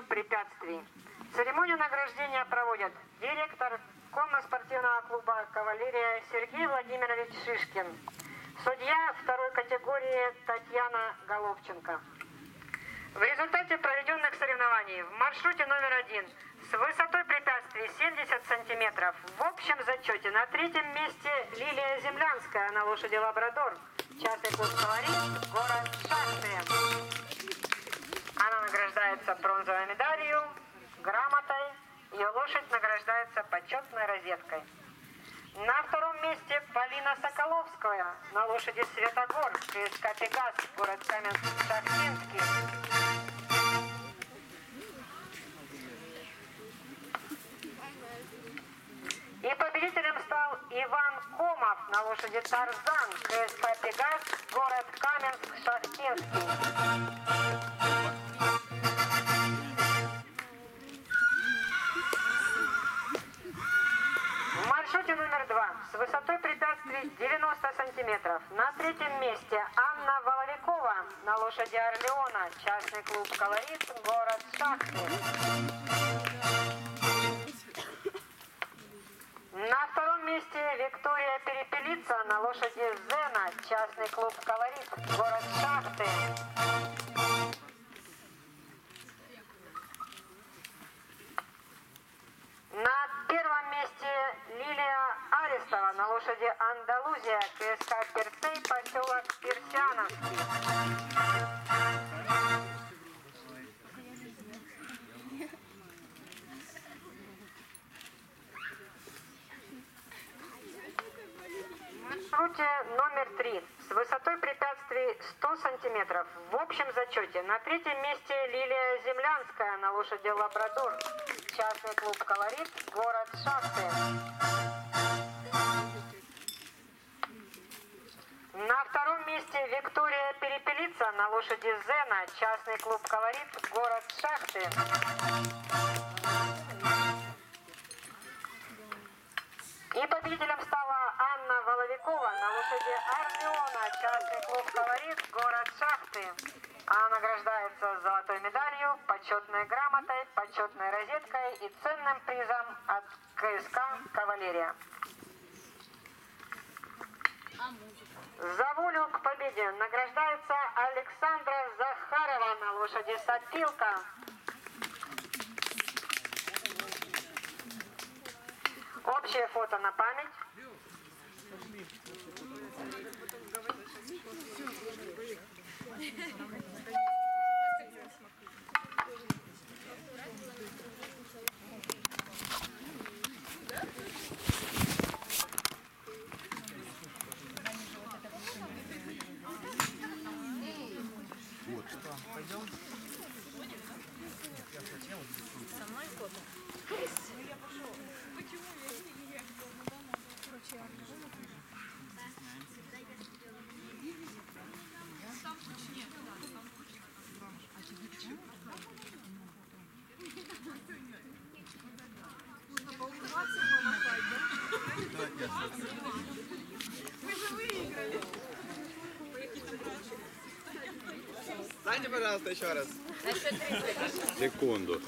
преодолению препятствий. Церемонию награждения проводят директор конно-спортивного клуба «Кавалерия» Сергей Владимирович Шишкин, судья второй категории Татьяна Головченко. В результате проведенных соревнований в маршруте номер один с высотой препятствий 70 сантиметров в общем зачете на третьем месте Лилия Землянская на лошади Лабрадор, частный клуб «Колорит», город Шахты. Награждается бронзовой медалью, грамотой, ее лошадь награждается почетной розеткой. На втором месте Полина Соколовская на лошади Светогор, КСК «Пегас», город Каменск-Шахтинский. И победителем стал Иван Комов на лошади Тарзан, КСК «Пегас», город Каменск-Шахтинский. Номер два с высотой препятствий 90 сантиметров. На третьем месте Анна Воловикова на лошади Орлеона, частный клуб «Колорит», город Шахты. На втором месте Виктория Перепелица на лошади Зена, частный клуб «Колорит», город Шахты. На первом месте Лилия Лошади Андалузия, КСК Перцей, поселок Персяновский. Маршруте номер три с высотой препятствий 100 сантиметров в общем зачете на третьем месте Лилия Землянская на лошади Лабрадор, частный клуб «Колорит», город Шахты. Месте Виктория Перепелица на лошади Зена, частный клуб «Колорит», город Шахты. И победителем стала Анна Воловикова на лошади Орлеона, частный клуб «Колорит», город Шахты. Она награждается золотой медалью, почетной грамотой, почетной розеткой и ценным призом от КСК «Кавалерия». За волю к победе награждается Александра Захарова на лошади Сопилка. Общее фото на память. Пойдем. Со мной фото. Встаньте, пожалуйста, еще раз. Секунду.